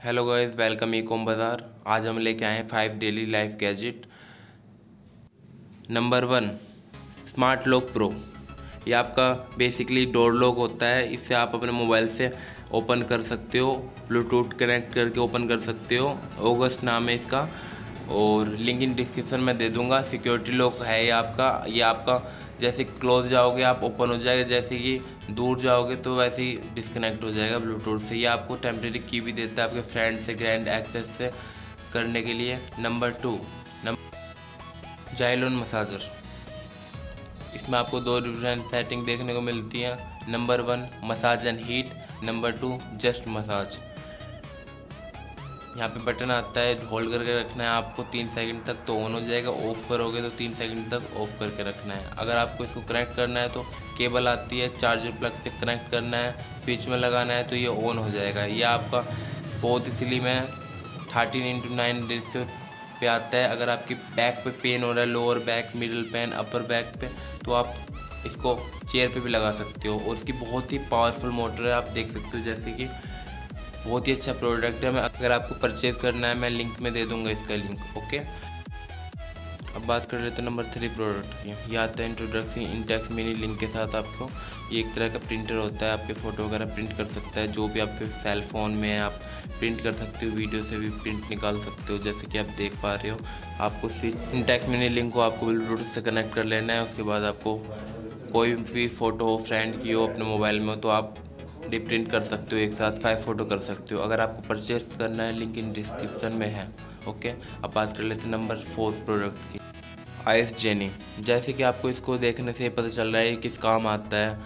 Hello guys welcome E com Bazaar आज हम लेके आए हैं five daily life gadget number one smart lock pro ये आपका बेसिकली डोर लॉक होता है। इससे आप अपने मोबाइल से ओपन कर सकते हो ब्लूटूथ कनेक्ट करके ओपन कर सकते हो। ऑगस्ट नाम है इसका। और लिंक इन डिस्क्रिप्शन में दे दूँगा। सिक्योरिटी लॉक है ये आपका। ये आपका जैसे क्लोज जाओगे, आप ओपन हो जाएगा। जैसे कि दूर जाओगे तो वैसे ही डिस्कनेक्ट हो जाएगा ब्लूटूथ से। ये आपको टेम्प्रेरी की भी देता है आपके फ्रेंड से ग्रैंड एक्सेस से करने के लिए। Number two number Xylon massager इसमें आपको दो डिफरेंट सेटिंग देखने को मिलती हैं। Number one massage and heat number two just massage यहाँ पे बटन आता है होल्ड करके रखना है आपको तीन सेकंड तक तो ऑन हो जाएगा। ऑफ़ करोगे तो तीन सेकंड तक ऑफ़ करके रखना है। अगर आपको इसको कनेक्ट करना है तो केबल आती है चार्जर प्लग से कनेक्ट करना है स्विच में लगाना है तो ये ऑन हो जाएगा। ये आपका बहुत इसलिए मैं थर्टीन इंटू नाइन डिस्क पे आता है। अगर आपकी बैक पे पेन हो रहा है lower back middle pain upper back पे तो आप इसको चेयर पे भी लगा सकते हो। और इसकी बहुत ही पावरफुल मोटर है, आप देख सकते हो जैसे कि बहुत ही अच्छा प्रोडक्ट है। मैं अगर आपको परचेज़ करना है, मैं लिंक में दे दूँगा इसका लिंक ओके अब बात कर लेते हैं नंबर थ्री प्रोडक्ट की। ये आता है इंट्रोडक्शन इंटेक्स मिनी लिंक के साथ आपको। ये एक तरह का प्रिंटर होता है, आपके फ़ोटो वगैरह प्रिंट कर सकता है। जो भी आपके सेल फ़ोन में है आप प्रिंट कर सकते हो वीडियो से भी प्रिंट निकाल सकते हो, जैसे कि आप देख पा रहे हो। आपको इंटेक्स मिनी लिंक को आपको ब्लूटूथ से कनेक्ट कर लेना है। उसके बाद आपको कोई भी फ़ोटो हो फ्रेंड की हो अपने मोबाइल में हो तो आप प्रिंट कर सकते हो, एक साथ फाइव फ़ोटो कर सकते हो। अगर आपको परचेज करना है, लिंक इन डिस्क्रिप्शन में है, ओके? अब बात कर लेते हैं नंबर फोर प्रोडक्ट की। Ice genie. जैसे कि आपको इसको देखने से पता चल रहा है किस काम आता है।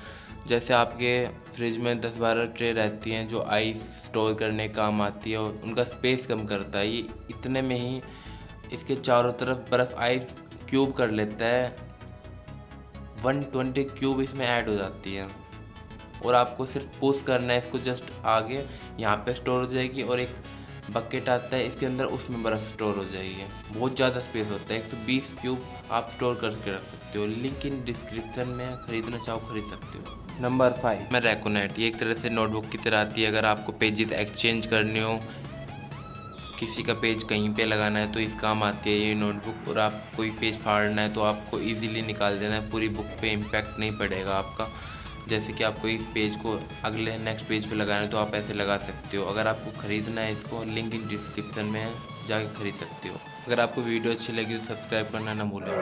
जैसे आपके फ्रिज में दस बारह ट्रे रहती हैं जो आइस स्टोर करने काम आती है और उनका स्पेस कम करता है। ये इतने में ही इसके चारों तरफ़ बर्फ़ आइस क्यूब कर लेता है। 120 क्यूब इसमें ऐड हो जाती है। और आपको सिर्फ़ पुश करना है इसको जस्ट आगे यहाँ पे स्टोर हो जाएगी और एक बकेट आता है इसके अंदर उसमें बर्फ़ स्टोर हो जाएगी। बहुत ज़्यादा स्पेस होता है 120 क्यूब आप स्टोर करके रख सकते हो। लिंक इन डिस्क्रिप्शन में ख़रीदना चाहो खरीद सकते हो। नंबर फाइव मैं रेकोनेट ये एक तरह से नोटबुक की तरह आती है। अगर आपको पेजेस एक्सचेंज करने हो किसी का पेज कहीं पे लगाना है तो इस काम आती है ये नोटबुक और आप कोई पेज फाड़ना है तो आपको इजीली निकाल देना है। पूरी बुक पे इम्पैक्ट नहीं पड़ेगा आपका। जैसे कि आपको इस पेज को अगले नेक्स्ट पेज पे लगाना है तो आप ऐसे लगा सकते हो। अगर आपको ख़रीदना है, इसको लिंक इन डिस्क्रिप्शन में जाके खरीद सकते हो। अगर आपको वीडियो अच्छी लगी तो सब्सक्राइब करना ना भूलें।